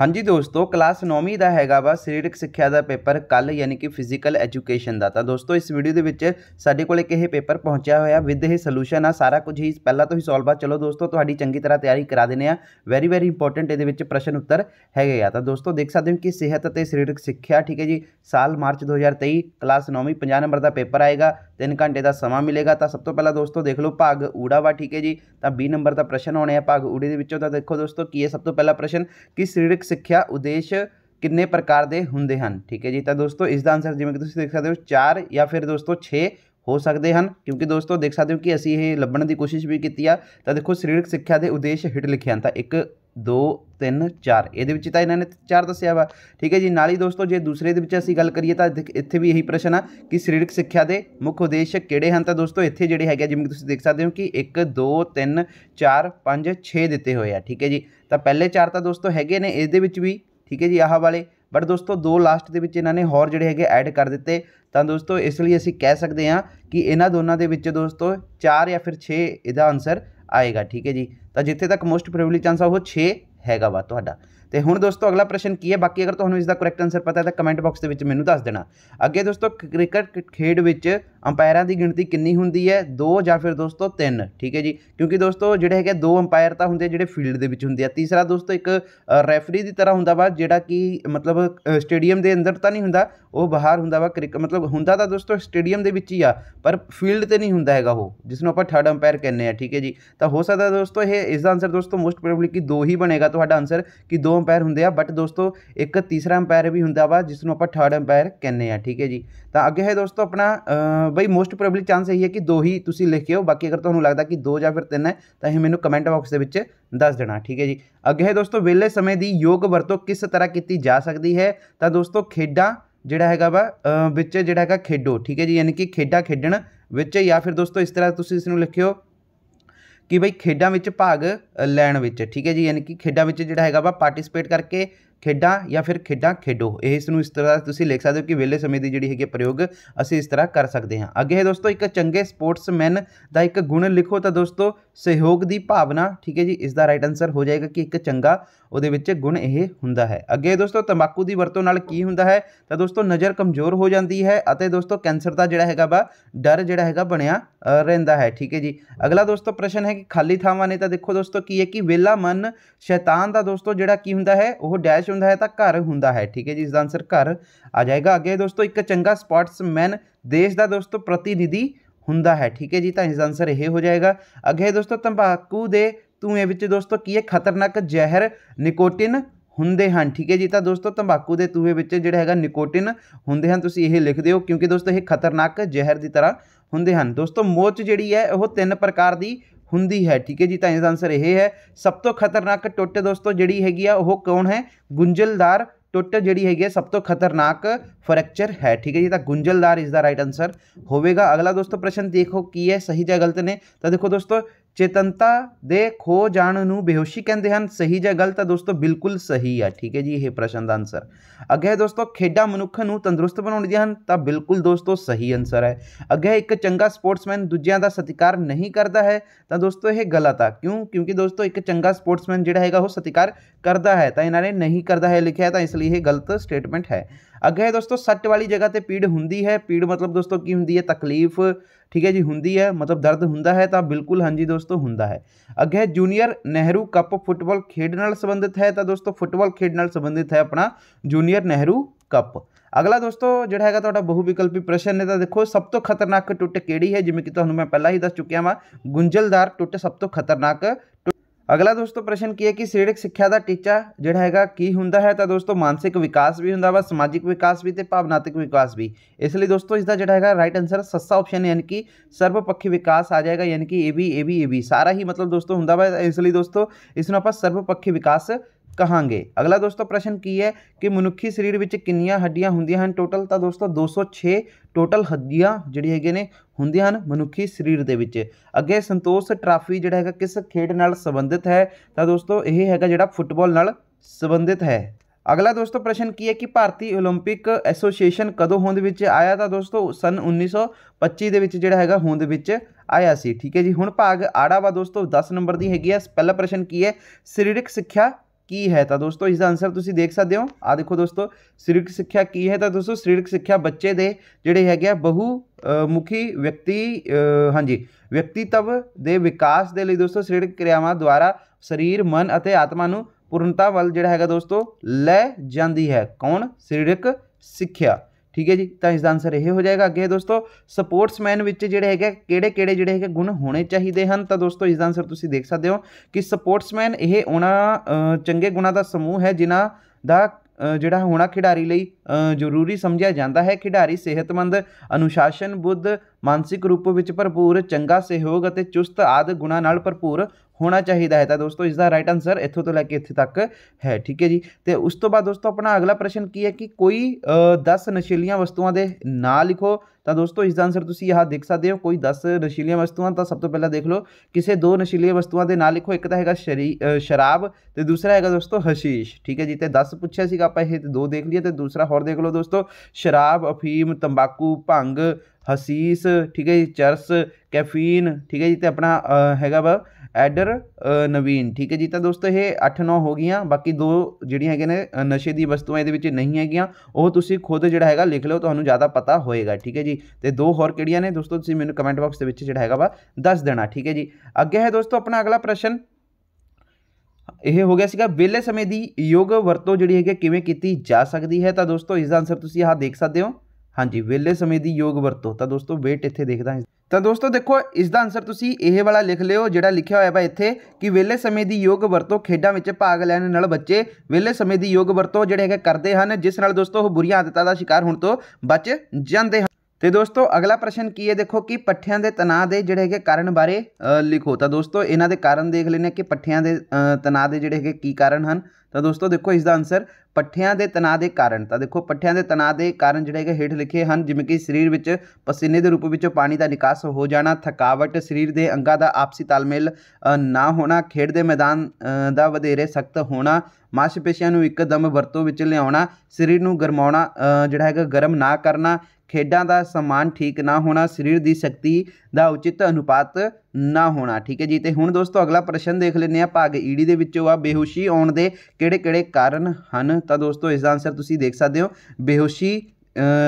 ਹਾਂਜੀ ਦੋਸਤੋ ਕਲਾਸ 9ਵੀਂ ਦਾ ਹੈਗਾ ਵਾ ਸਰੀਰਕ ਸਿੱਖਿਆ ਦਾ ਪੇਪਰ ਕੱਲ ਯਾਨੀ ਕਿ ਫਿਜ਼ੀਕਲ ਐਜੂਕੇਸ਼ਨ ਦਾ ਤਾਂ ਦੋਸਤੋ ਇਸ ਵੀਡੀਓ ਦੇ ਵਿੱਚ ਸਾਡੇ ਕੋਲ ਇੱਕ ਇਹ ਪੇਪਰ ਪਹੁੰਚਿਆ ਹੋਇਆ ਵਿਦ ਇਹ ਸੋਲੂਸ਼ਨ ਆ ਸਾਰਾ ਕੁਝ ਹੀ ਪਹਿਲਾਂ ਤੋਂ ਹੀ ਸੋਲਵ ਆ ਚਲੋ ਦੋਸਤੋ ਤੁਹਾਡੀ ਚੰਗੀ ਤਰ੍ਹਾਂ ਤਿਆਰੀ ਕਰਾ ਦਿੰਨੇ ਆ ਵੈਰੀ ਵੈਰੀ ਇੰਪੋਰਟੈਂਟ ਇਹਦੇ ਵਿੱਚ ਪ੍ਰਸ਼ਨ ਉੱਤਰ ਹੈਗੇ ਆ ਤਾਂ ਦੋਸਤੋ ਦੇਖ ਸਕਦੇ ਹੋ ਕਿ ਸਿਹਤ ਅਤੇ ਸਰੀਰਕ ਸਿੱਖਿਆ ਠੀਕ ਹੈ ਜੀ ਸਾਲ ਮਾਰਚ 2023 ਕਲਾਸ 9ਵੀਂ 50 ਨੰਬਰ ਦਾ ਪੇਪਰ ਆਏਗਾ 3 ਘੰਟੇ ਦਾ ਸਮਾਂ ਮਿਲੇਗਾ ਤਾਂ ਸਭ ਤੋਂ ਪਹਿਲਾਂ ਦੋਸਤੋ ਦੇਖ ਲਓ ਭਾਗ ਊੜਾ ਵਾ ਠੀਕ ਹੈ ਜੀ ਤਾਂ 20 ਨੰਬਰ ਦਾ ਪ੍ਰਸ਼ਨ ਹੋਣੇ ਆ ਭਾਗ ਊੜੇ ਦੇ ਵਿੱਚੋਂ ਤਾਂ ਦੇਖੋ ਦੋਸਤੋ ਕੀ ਹੈ ਸਭ ਤੋਂ ਪਹਿਲਾ ਪ੍ਰਸ਼ਨ ਕਿ ਸਰੀਰਕ ਸਿੱਖਿਆ ਉਦੇਸ਼ ਕਿੰਨੇ ਪ੍ਰਕਾਰ ਦੇ ਹੁੰਦੇ ਹਨ ਠੀਕ ਹੈ ਜੀ ਤਾਂ ਦੋਸਤੋ ਇਸ ਦਾ ਆਨਸਰ ਜਿਵੇਂ ਕਿ ਤੁਸੀਂ ਦੇਖ ਸਕਦੇ ਹੋ 4 ਜਾਂ ਫਿਰ ਦੋਸਤੋ 6 ਹੋ ਸਕਦੇ ਹਨ। ਕਿਉਂਕਿ ਦੋਸਤੋ, ਦੇਖ ਸਕਦੇ ਹੋ ਕਿ ਅਸੀਂ ਇਹ ਲੱਭਣ ਦੀ ਕੋਸ਼ਿਸ਼ ਵੀ ਕੀਤੀ ਆ। ਤਾਂ ਦੇਖੋ, ਸਰੀਰਕ ਸਿੱਖਿਆ ਦੇ ਉਦੇਸ਼ ਹਿੱਟ ਲਿਖੇ ਹਨ। ਤਾਂ 1 2 3 4 ਇਹਦੇ ਵਿੱਚ ਤਾਂ ਇਹਨਾਂ ਨੇ 4 ਦੱਸਿਆ ਵਾ। ਠੀਕ ਹੈ ਜੀ? ਨਾਲ ਹੀ ਦੋਸਤੋ, ਜੇ ਦੂਸਰੇ ਦੇ ਵਿੱਚ ਅਸੀਂ ਗੱਲ ਕਰੀਏ ਤਾਂ ਇੱਥੇ ਵੀ ਇਹੀ ਪ੍ਰਸ਼ਨ ਆ ਕਿ ਸਰੀਰਕ ਸਿੱਖਿਆ ਦੇ ਮੁੱਖ ਉਦੇਸ਼ ਕਿਹੜੇ ਹਨ? ਤਾਂ ਦੋਸਤੋ, ਇੱਥੇ ਜਿਹੜੇ ਹੈਗੇ ਜਿਵੇਂ ਤੁਸੀਂ ਦੇਖ ਸਕਦੇ ਹੋ ਕਿ 1 2 3 4 5 6 ਦਿੱਤੇ ਹੋਏ ਆ। ਠੀਕ ਹੈ ਜੀ? ਤਾਂ ਪਹਿਲੇ ਚਾਰ ਤਾਂ ਦੋਸਤੋ ਹੈਗੇ ਨੇ। ਇਹਦੇ ਵਿੱਚ ਵੀ, ਠੀਕ ਹੈ ਜੀ? ਆਹ ਵਾਲੇ ਬਟ ਦੋਸਤੋ ਦੋ ਲਾਸਟ ਦੇ ਵਿੱਚ ਇਹਨਾਂ ਨੇ ਹੋਰ ਜਿਹੜੇ ਹੈਗੇ ਐਡ ਕਰ ਦਿੱਤੇ ਤਾਂ ਦੋਸਤੋ ਇਸ ਲਈ ਅਸੀਂ ਕਹਿ ਸਕਦੇ ਹਾਂ ਕਿ ਇਹਨਾਂ ਦੋਨਾਂ ਦੇ ਵਿੱਚ ਦੋਸਤੋ 4 ਜਾਂ ਫਿਰ 6 ਇਹਦਾ ਆਨਸਰ ਆਏਗਾ ਠੀਕ ਹੈ ਜੀ ਤਾਂ ਜਿੱਥੇ ਤੱਕ ਮੋਸਟ ਪ੍ਰੋਬੇਬਲੀ ਚਾਂਸ ਆ ਉਹ 6 ਹੈਗਾ ਵਾ ਤੁਹਾਡਾ ਤੇ ਹੁਣ ਦੋਸਤੋ ਅਗਲਾ ਪ੍ਰਸ਼ਨ ਕੀ ਹੈ ਬਾਕੀ ਅਗਰ ਤੁਹਾਨੂੰ ਇਸ ਦਾ ਕਰੈਕਟ ਆਨਸਰ ਪਤਾ ਹੈ ਤਾਂ ਕਮੈਂਟ ਬਾਕਸ ਦੇ ਵਿੱਚ ਮੈਨੂੰ ਦੱਸ ਦੇਣਾ ਅੱਗੇ ਦੋਸਤੋ ਕ੍ਰਿਕਟ ਖੇਡ ਵਿੱਚ ਅੰਪਾਇਰਾਂ ਦੀ ਗਿਣਤੀ ਕਿੰਨੀ ਹੁੰਦੀ ਹੈ 2 ਜਾਂ ਫਿਰ ਦੋਸਤੋ 3 ਠੀਕ ਹੈ ਜੀ ਕਿਉਂਕਿ ਦੋਸਤੋ ਜਿਹੜੇ ਹੈਗੇ ਦੋ ਅੰਪਾਇਰ ਤਾਂ ਹੁੰਦੇ ਜਿਹੜੇ ਫੀਲਡ ਦੇ ਵਿੱਚ ਹੁੰਦੇ ਆ ਤੀਸਰਾ ਦੋਸਤੋ ਇੱਕ ਰੈਫਰੀ ਦੀ ਤਰ੍ਹਾਂ ਹੁੰਦਾ ਵਾ ਜਿਹੜਾ ਕਿ ਮਤਲਬ ਸਟੇਡੀਅਮ ਦੇ ਅੰਦਰ ਤਾਂ ਨਹੀਂ ਹੁੰਦਾ ਉਹ ਬਾਹਰ ਹੁੰਦਾ ਵਾ ਕ੍ਰਿਕਟ ਮਤਲਬ ਹੁੰਦਾ ਤਾਂ ਦੋਸਤੋ ਸਟੇਡੀਅਮ ਦੇ ਵਿੱਚ ਹੀ ਆ ਪਰ ਫੀਲਡ ਤੇ ਨਹੀਂ ਹੁੰਦਾ ਹੈਗਾ ਉਹ ਜਿਸ ਨੂੰ ਆਪਾਂ ਥਰਡ ਅੰਪਾਇਰ ਕਹਿੰਦੇ ਆ ਠੀਕ ਹੈ ਜੀ ਤਾਂ ਹੋ ਸਕਦਾ ਦੋਸਤੋ ਇਹ ਇਸ ਦਾ ਆਨਸਰ ਦੋਸਤੋ ਮੋਸਟ ਪ੍ਰੋਬੇਬਲੀ ਕਿ ਦੋ ਹੀ ਬਣੇਗਾ ਤੁਹਾਡਾ ਆਨਸਰ ਕਿ ਦੋ ਅੰਪਾਇਰ ਹੁੰਦੇ ਆ ਬਟ ਦੋਸਤੋ ਇੱਕ ਤੀਸਰਾ ਅੰਪਾਇਰ ਵੀ ਹੁੰਦਾ ਵਾ ਜਿਸ ਨੂੰ ਆਪਾਂ ਥਰਡ ਅੰਪਾਇਰ ਕਹਿੰਦੇ ਆ ਠੀਕ ਹੈ ਜੀ ਤਾਂ ਅੱਗੇ ਹੈ ਦੋਸਤੋ ਆਪਣਾ ਬਈ ਮੋਸਟ ਪ੍ਰੋਬੇਬਲੀ ਚਾਂਸ ਇਹ ਹੈ ਕਿ ਦੋ ਹੀ ਤੁਸੀਂ ਲਿਖਿਓ ਬਾਕੀ ਅਗਰ ਤੁਹਾਨੂੰ ਲੱਗਦਾ ਕਿ ਦੋ ਜਾਂ ਫਿਰ ਤਿੰਨ ਹੈ ਤਾਂ ਇਹ ਮੈਨੂੰ ਕਮੈਂਟ ਬਾਕਸ ਦੇ ਵਿੱਚ ਦੱਸ ਦੇਣਾ ਠੀਕ ਹੈ ਜੀ ਅੱਗੇ ਹੈ ਦੋਸਤੋ ਵੇਲੇ ਸਮੇਂ ਦੀ ਯੋਗ ਵਰਤੋਂ ਕਿਸ ਤਰ੍ਹਾਂ ਕੀਤੀ ਜਾ ਸਕਦੀ ਹੈ ਤਾਂ ਦੋਸਤੋ ਖੇਡਾਂ ਜਿਹੜਾ ਹੈਗਾ ਵਾ ਵਿੱਚ ਜਿਹੜਾ ਹੈਗਾ ਖੇਡੋ ਠੀਕ ਹੈ ਜੀ ਯਾਨੀ ਕਿ ਖੇਡਾਂ ਖੇਡਣ ਵਿੱਚ ਜਾਂ ਫਿਰ ਦੋਸਤੋ ਇਸ ਤਰ੍ਹਾਂ ਤੁਸੀਂ ਇਸ ਨੂੰ ਲਿਖਿਓ ਕਿ ਬਈ ਖੇਡਾਂ ਵਿੱਚ ਭਾਗ ਲੈਣ ਵਿੱਚ ਠੀਕ ਹੈ ਜੀ ਯਾਨੀ ਕਿ ਖੇਡਾਂ ਵਿੱਚ ਜਿਹੜਾ ਹੈਗਾ ਵਾ ਪਾਰਟਿਸਿਪੇਟ ਕਰਕੇ ਖੇਡਾਂ ਜਾਂ ਫਿਰ ਖੇਡਾਂ ਖੇਡੋ ਇਹ ਇਸ ਨੂੰ ਇਸ ਤਰ੍ਹਾਂ ਤੁਸੀਂ ਲਿਖ ਸਕਦੇ ਹੋ ਕਿ ਵੇਲੇ ਸਮੇਂ ਦੀ ਜਿਹੜੀ ਹੈਗੀ ਪ੍ਰਯੋਗ ਅਸੀਂ ਇਸ ਤਰ੍ਹਾਂ ਕਰ ਸਕਦੇ ਹਾਂ ਅੱਗੇ ਹੈ ਦੋਸਤੋ ਇੱਕ ਚੰਗੇ ਸਪੋਰਟਸਮੈਨ ਦਾ ਇੱਕ ਗੁਣ ਲਿਖੋ ਤਾਂ ਦੋਸਤੋ ਸਹਿਯੋਗ ਦੀ ਭਾਵਨਾ ਠੀਕ ਹੈ ਜੀ ਇਸ ਦਾ ਰਾਈਟ ਆਨਸਰ ਹੋ ਜਾਏਗਾ ਕਿ ਇੱਕ ਚੰਗਾ ਉਹਦੇ ਵਿੱਚ ਗੁਣ ਇਹ ਹੁੰਦਾ ਹੈ ਅੱਗੇ ਦੋਸਤੋ ਤੰਬਾਕੂ ਦੀ ਵਰਤੋਂ ਨਾਲ ਕੀ ਹੁੰਦਾ ਹੈ ਤਾਂ ਦੋਸਤੋ ਨਜ਼ਰ ਕਮਜ਼ੋਰ ਹੋ ਜਾਂਦੀ ਹੈ ਅਤੇ ਦੋਸਤੋ ਕੈਂਸਰ ਦਾ ਜਿਹੜਾ ਹੈਗਾ ਵਾ ਡਰ ਜਿਹੜਾ ਹੈਗਾ ਬਣਿਆ ਰਹਿੰਦਾ ਹੈ ਠੀਕ ਹੈ ਜੀ ਅਗਲਾ ਦੋਸਤੋ ਪ੍ਰਸ਼ਨ ਹੈ ਕਿ ਖਾਲੀ ਥਾਵਾਂ ਨੇ ਤਾਂ ਦੇਖੋ ਦੋਸਤੋ ਕੀ ਹੈ ਕਿ ਵੇਲਾ ਮਨ ਸ਼ੈਤਾਨ ਦਾ ਦੋਸਤੋ ਜਿਹੜਾ ਕੀ ਹੁੰਦਾ ਹੈ ਉਹ ਡੈਸ਼ ਹੁੰਦਾ ਹੈ ਤਾਂ ਘਰ ਹੁੰਦਾ ਹੈ ਠੀਕ ਹੈ ਜੀ ਇਸ ਦਾ ਆਨਸਰ ਘਰ ਆ ਜਾਏਗਾ ਅੱਗੇ ਦੋਸਤੋ ਇੱਕ ਚੰਗਾ ਸਪੋਰਟਸਮੈਨ ਦੇਸ਼ ਦਾ ਦੋਸਤੋ ਪ੍ਰਤੀਨਿਧੀ ਹੁੰਦਾ ਹੈ ਠੀਕ ਹੈ ਜੀ ਤਾਂ ਇਸ ਦਾ ਆਨਸਰ ਇਹ ਹੋ ਜਾਏਗਾ ਅੱਗੇ ਦੋਸਤੋ ਤੰਬਾਕੂ ਦੇ ਧੂਏ ਵਿੱਚ ਦੋਸਤੋ ਕੀ ਹੈ ਖਤਰਨਾਕ ਜ਼ਹਿਰ ਨਿਕੋਟਿਨ ਹੁੰਦੇ ਹਨ ਠੀਕ ਹੈ ਜੀ ਤਾਂ ਦੋਸਤੋ ਤੰਬਾਕੂ ਦੇ ਧੂਏ ਵਿੱਚ ਜਿਹੜਾ ਹੈਗਾ ਨਿਕੋਟਿਨ ਹੁੰਦੇ ਹਨ ਤੁਸੀਂ ਇਹ ਲਿਖ ਦਿਓ ਕਿਉਂਕਿ ਦੋਸਤੋ ਇਹ ਖਤਰਨਾਕ ਜ਼ਹਿਰ ਦੀ ਤਰ੍ਹਾਂ ਹੁੰਦੇ ਹਨ ਦੋਸਤੋ ਮੋਚ ਜਿਹੜੀ ਹੈ ਉਹ ਤਿੰਨ ਪ੍ਰਕਾਰ ਦੀ ਹੁੰਦੀ ਹੈ ਠੀਕ ਹੈ ਜੀ ਤਾਂ ਇਸ ਦਾ ਆਨਸਰ ਇਹ ਹੈ ਸਭ ਤੋਂ ਖਤਰਨਾਕ ਟੁੱਟ ਦੋਸਤੋ ਜਿਹੜੀ ਹੈਗੀ ਆ ਉਹ ਕੌਣ ਹੈ ਗੁੰਝਲਦਾਰ ਟੁੱਟ ਜਿਹੜੀ ਹੈਗੀ ਸਭ ਤੋਂ ਖਤਰਨਾਕ ਫ੍ਰੈਕਚਰ ਹੈ ਠੀਕ ਹੈ ਜੀ ਤਾਂ ਗੁੰਝਲਦਾਰ ਇਸ ਦਾ ਰਾਈਟ ਆਨਸਰ ਹੋਵੇਗਾ ਅਗਲਾ ਦੋਸਤੋ ਪ੍ਰਸ਼ਨ ਦੇਖੋ ਕੀ ਹੈ ਸਹੀ ਜਾਂ ਗਲਤ ਨੇ ਤਾਂ ਦੇਖੋ ਦੋਸਤੋ ਚੇਤਨਤਾ ਦੇ ਖੋ ਜਾਣ ਨੂੰ ਬੇਹੋਸ਼ੀ ਕਹਿੰਦੇ ਹਨ। ਸਹੀ ਜਾਂ ਗਲਤ ਹੈ ਦੋਸਤੋ ਬਿਲਕੁਲ ਸਹੀ ਹੈ ਠੀਕ ਹੈ ਜੀ, ਇਹ ਪ੍ਰਸ਼ਨ ਦਾ ਆਨਸਰ ਅੱਗੇ ਦੋਸਤੋ, ਖੇਡਾਂ ਮਨੁੱਖ ਨੂੰ ਤੰਦਰੁਸਤ ਬਣਾਉਂਦੀਆਂ ਹਨ, ਤਾਂ ਬਿਲਕੁਲ ਦੋਸਤੋ ਸਹੀ ਆਨਸਰ ਹੈ। ਅੱਗੇ ਇੱਕ ਚੰਗਾ ਸਪੋਰਟਸਮੈਨ ਦੂਜਿਆਂ ਦਾ ਸਤਿਕਾਰ ਨਹੀਂ ਕਰਦਾ ਹੈ, ਤਾਂ ਦੋਸਤੋ ਇਹ ਗਲਤ ਆ। ਕਿਉਂ? ਕਿਉਂਕਿ ਦੋਸਤੋ ਇੱਕ ਚੰਗਾ ਸਪੋਰਟਸਮੈਨ ਜਿਹੜਾ ਹੈਗਾ ਉਹ ਸਤਿਕਾਰ ਕਰਦਾ ਹੈ, ਤਾਂ ਇਹਨਾਂ ਨੇ ਨਹੀਂ ਕਰਦਾ ਹੈ ਲਿਖਿਆ, ਤਾਂ ਇਸ ਲਈ ਇਹ ਗਲਤ ਸਟੇਟਮੈਂਟ ਹੈ। ਅੱਗੇ ਦੋਸਤੋ ਸੱਟ ਵਾਲੀ ਜਗ੍ਹਾ ਤੇ ਪੀੜ ਹੁੰਦੀ ਹੈ ਪੀੜ ਮਤਲਬ ਦੋਸਤੋ ਕੀ ਹੁੰਦੀ ਹੈ ਤਕਲੀਫ ਠੀਕ ਹੈ ਜੀ ਹੁੰਦੀ ਹੈ ਮਤਲਬ ਦਰਦ ਹੁੰਦਾ ਹੈ ਤਾਂ ਬਿਲਕੁਲ ਹਾਂਜੀ ਦੋਸਤੋ ਹੁੰਦਾ ਹੈ ਅੱਗੇ ਜੂਨੀਅਰ ਨਹਿਰੂ ਕੱਪ ਫੁੱਟਬਾਲ ਖੇਡ ਨਾਲ ਸੰਬੰਧਿਤ ਹੈ ਤਾਂ ਦੋਸਤੋ ਫੁੱਟਬਾਲ ਖੇਡ ਨਾਲ ਸੰਬੰਧਿਤ ਹੈ ਆਪਣਾ ਜੂਨੀਅਰ ਨਹਿਰੂ ਕੱਪ ਅਗਲਾ ਦੋਸਤੋ ਜਿਹੜਾ ਹੈਗਾ ਤੁਹਾਡਾ ਬਹੁ ਵਿਕਲਪੀ ਪ੍ਰਸ਼ਨ ਨੇ ਤਾਂ ਦੇਖੋ ਸਭ ਤੋਂ ਖਤਰਨਾਕ ਟੁੱਟ ਕਿਹੜੀ ਹੈ ਜਿਵੇਂ ਕਿ ਤੁਹਾਨੂੰ ਮੈਂ ਪਹਿਲਾਂ ਹੀ ਦੱਸ ਚੁੱਕਿਆ ਹਾਂ ਗੁੰਝਲਦਾਰ ਟੁੱਟ ਸਭ ਤੋਂ ਖਤਰਨਾਕ ਅਗਲਾ ਦੋਸਤੋ ਪ੍ਰਸ਼ਨ ਕੀ ਹੈ ਕਿ ਸਰੀਰਕ ਸਿੱਖਿਆ ਦਾ ਟੀਚਾ ਜਿਹੜਾ ਹੈਗਾ ਕੀ ਹੁੰਦਾ ਹੈ ਤਾਂ ਦੋਸਤੋ ਮਾਨਸਿਕ ਵਿਕਾਸ ਵੀ ਹੁੰਦਾ ਵਾ ਸਮਾਜਿਕ ਵਿਕਾਸ ਵੀ ਤੇ ਭਾਵਨਾਤਮਕ ਵਿਕਾਸ ਵੀ ਇਸ ਲਈ ਦੋਸਤੋ ਇਸ ਦਾ ਜਿਹੜਾ ਹੈਗਾ ਰਾਈਟ ਆਨਸਰ ਸੱਸਾ ਆਪਸ਼ਨ ਯਾਨੀ ਕਿ ਸਰਵਪੱਖੀ ਵਿਕਾਸ ਆ ਜਾਏਗਾ ਯਾਨੀ ਕਿ ਇਹ ਵੀ ਇਹ ਵੀ ਇਹ ਵੀ ਸਾਰਾ ਹੀ ਮਤਲਬ ਦੋਸਤੋ ਹੁੰਦਾ ਵਾ ਇਸ ਲਈ ਦੋਸਤੋ ਇਸ ਨੂੰ ਆਪਾਂ ਸਰਵਪੱਖੀ ਵਿਕਾਸ ਕਹਾਂਗੇ ਅਗਲਾ ਦੋਸਤੋ ਪ੍ਰਸ਼ਨ ਕੀ ਹੈ ਕਿ ਮਨੁੱਖੀ ਸਰੀਰ ਵਿੱਚ ਕਿੰਨੀਆਂ ਹੱਡੀਆਂ ਹੁੰਦੀਆਂ ਹਨ ਟੋਟਲ ਤਾਂ ਦੋਸਤੋ 206 ਟੋਟਲ ਹੱਡੀਆਂ ਜਿਹੜੀ ਹੈਗੇ ਨੇ ਹੁੰਦੀਆਂ ਹਨ ਮਨੁੱਖੀ ਸਰੀਰ ਦੇ ਵਿੱਚ ਅੱਗੇ ਸੰਤੋਸ਼ ਟਰਾਫੀ ਜਿਹੜਾ ਹੈਗਾ ਕਿਸ ਖੇਡ ਨਾਲ ਸੰਬੰਧਿਤ ਹੈ ਤਾਂ ਦੋਸਤੋ ਇਹ ਹੈਗਾ ਜਿਹੜਾ ਫੁੱਟਬਾਲ ਨਾਲ ਸੰਬੰਧਿਤ ਹੈ ਅਗਲਾ ਦੋਸਤੋ ਪ੍ਰਸ਼ਨ ਕੀ ਹੈ ਕਿ ਭਾਰਤੀ 올림픽 ਐਸੋਸੀਏਸ਼ਨ ਕਦੋਂ ਹੋਂਦ ਵਿੱਚ ਆਇਆ ਤਾਂ ਦੋਸਤੋ ਸਨ 1925 ਦੇ ਵਿੱਚ ਜਿਹੜਾ ਹੈਗਾ ਹੋਂਦ ਵਿੱਚ ਆਇਆ ਸੀ ਠੀਕ ਹੈ ਜੀ ਹੁਣ ਭਾਗ ਆੜਾ ਵਾ ਦੋਸਤੋ 10 ਨੰਬਰ ਦੀ ਹੈਗੀ ਹੈ ਪਹਿਲਾ ਪ੍ਰਸ਼ਨ ਕੀ ਹੈ ਸਰੀਰਕ ਸਿੱਖਿਆ ਕੀ ਹੈ ਤਾਂ ਦੋਸਤੋ, ਇਸ ਦਾ ਆਨਸਰ ਤੁਸੀਂ ਦੇਖ ਸਕਦੇ ਹੋ। ਆ ਦੇਖੋ ਦੋਸਤੋ, ਸਰੀਰਕ ਸਿੱਖਿਆ ਕੀ ਹੈ ਤਾਂ ਦੋਸਤੋ, ਸਰੀਰਕ ਸਿੱਖਿਆ ਬੱਚੇ ਦੇ ਜਿਹੜੇ ਹੈਗੇ ਆ, ਬਹੁ ਮੁਖੀ ਵਿਅਕਤੀ ਹਾਂਜੀ, ਵਿਅਕਤੀਤਵ ਦੇ ਵਿਕਾਸ ਦੇ ਲਈ ਦੋਸਤੋ, ਸਰੀਰਕ ਕਿਰਿਆਵਾਂ ਦੁਆਰਾ ਸਰੀਰ, ਮਨ ਅਤੇ ਆਤਮਾ ਨੂੰ ਪੂਰਨਤਾ ਵੱਲ ਜਿਹੜਾ ਹੈਗਾ ਦੋਸਤੋ, ਲੈ ਜਾਂਦੀ ਹੈ। ਕੌਣ? ਸਰੀਰਕ ਸਿੱਖਿਆ। ਠੀਕ ਹੈ ਜੀ? ਤਾਂ ਇਸ ਦਾ ਆਨਸਰ ਇਹ ਹੋ ਜਾਏਗਾ। ਅੱਗੇ ਦੋਸਤੋ ਸਪੋਰਟਸਮੈਨ ਵਿੱਚ ਜਿਹੜੇ ਹੈਗੇ ਕਿਹੜੇ ਕਿਹੜੇ ਜਿਹੜੇ ਹੈਗੇ ਗੁਣ ਹੋਣੇ ਚਾਹੀਦੇ ਹਨ? ਤਾਂ ਦੋਸਤੋ ਇਸ ਦਾ ਆਨਸਰ ਤੁਸੀਂ ਦੇਖ ਸਕਦੇ ਹੋ ਕਿ ਸਪੋਰਟਸਮੈਨ ਇਹ ਉਹਨਾਂ ਚੰਗੇ ਗੁਣਾਂ ਦਾ ਸਮੂਹ ਹੈ, ਜਿਨ੍ਹਾਂ ਦਾ ਜਿਹੜਾ ਹੋਣਾ ਖਿਡਾਰੀ ਲਈ ਜ਼ਰੂਰੀ ਸਮਝਿਆ ਜਾਂਦਾ ਹੈ। ਖਿਡਾਰੀ ਸਿਹਤਮੰਦ ਅਨੁਸ਼ਾਸਨ ਬੁੱਧ ਮਾਨਸਿਕ ਰੂਪ ਵਿੱਚ ਭਰਪੂਰ, ਚੰਗਾ ਸਹਿਯੋਗ ਅਤੇ ਚੁਸਤ ਆਦ ਗੁਣਾ ਨਾਲ ਭਰਪੂਰ ਹੋਣਾ ਚਾਹੀਦਾ ਹੈ। ਤਾਂ ਦੋਸਤੋ ਇਸ ਦਾ ਰਾਈਟ ਆਨਸਰ ਇੱਥੋਂ ਤੋਂ ਲੈ ਕੇ ਇੱਥੇ ਤੱਕ ਹੈ, ਠੀਕ ਹੈ ਜੀ? ਤੇ ਉਸ ਤੋਂ ਬਾਅਦ ਦੋਸਤੋ, ਆਪਣਾ ਅਗਲਾ ਪ੍ਰਸ਼ਨ ਕੀ ਹੈ ਕਿ ਕੋਈ 10 ਨਸ਼ੀਲੀਆਂ ਵਸਤੂਆਂ ਦੇ ਨਾਂ ਲਿਖੋ। ਤਾਂ ਦੋਸਤੋ ਇਸ ਦਾ ਆਨਸਰ ਤੁਸੀਂ ਇਹ ਦੇਖ ਸਕਦੇ ਹੋ। ਕੋਈ 10 ਨਸ਼ੀਲੀਆਂ ਵਸਤੂਆਂ, ਤਾਂ ਸਭ ਤੋਂ ਪਹਿਲਾਂ ਦੇਖ ਲਓ, ਕਿਸੇ ਦੋ ਨਸ਼ੀਲੀਆਂ ਵਸਤੂਆਂ ਦੇ ਨਾਂ ਲਿਖੋ। ਇੱਕ ਤਾਂ ਹੈਗਾ ਸ਼ਰਾਬ ਤੇ ਦੂਸਰਾ ਹੈਗਾ ਦੋਸਤੋ, ਹਸ਼ੀਸ਼, ਠੀਕ ਹੈ ਜੀ? ਤੇ 10 ਪੁੱਛਿਆ ਸੀਗਾ ਆਪਾਂ ਇਹ ਤੇ ਦੋ ਦੇਖ ਲਈਏ ਤੇ ਦੂਸਰਾ ਹੋਰ ਦੇਖ ਲਓ ਦੋਸਤੋ, ਸ਼ਰਾਬ, ਅਫੀਮ, ਤੰਬਾਕੂ, ਭੰਗ, ਹਸੀਸ, ਠੀਕ ਹੈ ਜੀ? ਚਰਸ, ਕੈਫੀਨ, ਠੀਕ ਹੈ ਜੀ? ਤੇ ਆਪਣਾ ਹੈਗਾ ਵਾ ਐਡਰ ਨਵੀਨ ਠੀਕ ਹੈ ਜੀ ਤਾਂ ਦੋਸਤੋ ਇਹ 8-9 ਹੋ ਗਈਆਂ ਬਾਕੀ ਦੋ ਜਿਹੜੀਆਂ ਹੈਗੇ ਨੇ ਨਸ਼ੇ ਦੀ ਵਸਤੂਆਂ ਇਹਦੇ ਵਿੱਚ ਨਹੀਂ ਹੈਗੀਆਂ ਉਹ ਤੁਸੀਂ ਖੁਦ ਜਿਹੜਾ ਹੈਗਾ ਲਿਖ ਲਓ ਤੁਹਾਨੂੰ ਜ਼ਿਆਦਾ ਪਤਾ ਹੋਏਗਾ ਠੀਕ ਹੈ ਜੀ ਤੇ ਦੋ ਹੋਰ ਕਿਹੜੀਆਂ ਨੇ ਦੋਸਤੋ ਤੁਸੀਂ ਮੈਨੂੰ ਕਮੈਂਟ ਬਾਕਸ ਦੇ ਵਿੱਚ ਜਿਹੜਾ ਹੈਗਾ ਵਾ ਦੱਸ ਦੇਣਾ ਠੀਕ ਹੈ ਜੀ ਅੱਗੇ ਹੈ ਦੋਸਤੋ ਆਪਣਾ ਅਗਲਾ ਪ੍ਰਸ਼ਨ ਇਹ ਹੋ ਗਿਆ ਸੀਗਾ ਵੇਲੇ ਸਮੇਂ ਦੀ ਯੋਗ ਵਰਤੋਂ ਜਿਹੜੀ ਹੈਗੀ ਕਿਵੇਂ ਕੀਤੀ ਜਾ ਸਕਦੀ ਹੈ ਤਾਂ ਦੋਸਤੋ ਇਸ ਦਾ ਆਨਸਰ ਤੁਸੀਂ ਆਹ ਦੇਖ ਸਕਦੇ ਹੋ ਹਾਂਜੀ ਵੇਲੇ ਸਮੇਂ ਦੀ ਯੋਗ ਵਰਤੋਂ। ਤਾਂ ਦੋਸਤੋ ਵੇਟ ਇੱਥੇ ਦੇਖਦਾ ਤਾਂ ਦੋਸਤੋ, ਦੇਖੋ ਇਸ ਦਾ ਆਨਸਰ ਤੁਸੀਂ ਇਹ ਵਾਲਾ ਲਿਖ ਲਿਓ, ਜਿਹੜਾ ਲਿਖਿਆ ਹੋਇਆ ਵਾ ਇੱਥੇ, ਕਿ ਵੇਲੇ ਸਮੇਂ ਦੀ ਯੋਗ ਵਰਤੋਂ ਖੇਡਾਂ ਵਿੱਚ ਭਾਗ ਲੈਣ ਨਾਲ ਬੱਚੇ ਵੇਲੇ ਸਮੇਂ ਦੀ ਯੋਗ ਵਰਤੋਂ ਜਿਹੜੇ ਹੈਗੇ ਕਰਦੇ ਹਨ, ਜਿਸ ਨਾਲ ਦੋਸਤੋ ਉਹ ਬੁਰੀਆਂ ਆਦਤਾਂ ਦਾ ਸ਼ਿਕਾਰ ਹੋਣ ਤੋਂ ਬਚ ਜਾਂਦੇ ਹਨ। ਤੇ ਦੋਸਤੋ, ਅਗਲਾ ਪ੍ਰਸ਼ਨ ਕੀ ਹੈ? ਦੇਖੋ ਕਿ ਪੱਠਿਆਂ ਦੇ ਤਣਾਅ ਦੇ ਜਿਹੜੇ ਹੈਗੇ ਕਾਰਨ ਬਾਰੇ ਲਿਖੋ। ਤਾਂ ਦੋਸਤੋ, ਇਹਨਾਂ ਦੇ ਕਾਰਨ ਦੇਖ ਲੈਣੇ ਕਿ ਪੱਠਿਆਂ ਦੇ ਤਣਾਅ ਦੇ ਜਿਹੜੇ ਹੈਗੇ ਕੀ ਕਾਰਨ ਹਨ। ਤਾਂ ਦੋਸਤੋ, ਦੇਖੋ ਇਸ ਦਾ ਆਨਸਰ ਪੱਠਿਆਂ ਦੇ ਤਣਾਅ ਦੇ ਕਾਰਨ। ਤਾਂ ਦੇਖੋ, ਪੱਠਿਆਂ ਦੇ ਤਣਾਅ ਦੇ ਕਾਰਨ ਜਿਹੜੇ ਹੈਗੇ ਹੇਠ ਲਿਖੇ ਹਨ, ਜਿਵੇਂ ਕਿ ਸਰੀਰ ਵਿੱਚ ਪਸੀਨੇ ਦੇ ਰੂਪ ਵਿੱਚੋਂ ਪਾਣੀ ਦਾ ਨਿਕਾਸ ਹੋ ਜਾਣਾ, ਥਕਾਵਟ, ਸਰੀਰ ਦੇ ਅੰਗਾਂ ਦਾ ਆਪਸੀ ਤਾਲਮੇਲ ਨਾ ਹੋਣਾ, ਖੇਡ ਦੇ ਮੈਦਾਨ ਦਾ ਵਧੇਰੇ ਸਖਤ ਹੋਣਾ, ਮਾਸਪੇਸ਼ੀਆਂ ਨੂੰ ਇੱਕਦਮ ਵਰਤੋਂ ਵਿੱਚ ਲਿਆਉਣਾ, ਸਰੀਰ ਨੂੰ ਗਰਮਾਉਣਾ ਜਿਹੜਾ ਹੈਗਾ ਗਰਮ ਨਾ ਕਰਨਾ ਖੇਡਾਂ ਦਾ ਸਮਾਨ ਠੀਕ ਨਾ ਹੋਣਾ ਸਰੀਰ ਦੀ ਸ਼ਕਤੀ ਦਾ ਉਚਿਤ ਅਨੁਪਾਤ ਨਾ ਹੋਣਾ ਠੀਕ ਹੈ ਜੀ ਤੇ ਹੁਣ ਦੋਸਤੋ ਅਗਲਾ ਪ੍ਰਸ਼ਨ ਦੇਖ ਲੈਂਦੇ ਆ ਭਾਗ ਈੜੀ ਦੇ ਵਿੱਚੋਂ ਆ ਬੇਹੋਸ਼ੀ ਆਉਣ ਦੇ ਕਿਹੜੇ-ਕਿਹੜੇ ਕਾਰਨ ਹਨ ਤਾਂ ਦੋਸਤੋ ਇਸ ਦਾ ਆਨਸਰ ਤੁਸੀਂ ਦੇਖ ਸਕਦੇ ਹੋ ਬੇਹੋਸ਼ੀ